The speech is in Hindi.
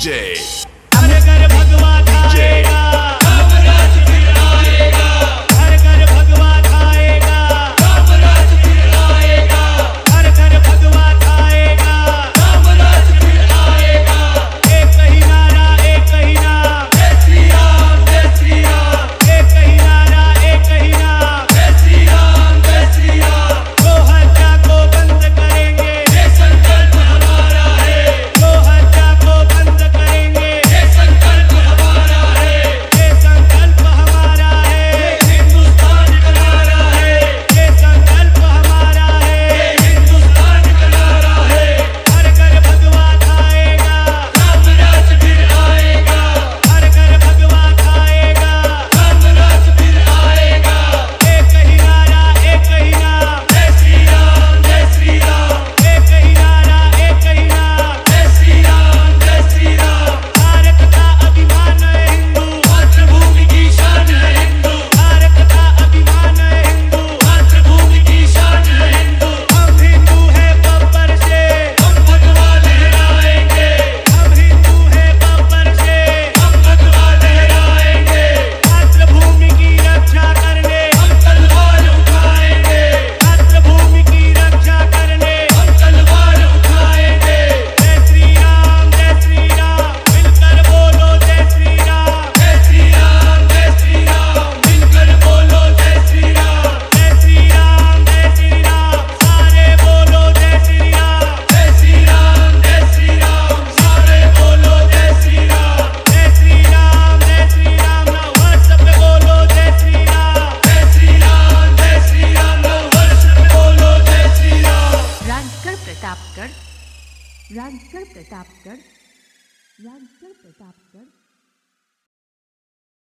DJ. DJ. प्रतापगढ़ राजगढ़ प्रतापगढ़ राजगढ़ प्रतापगढ़।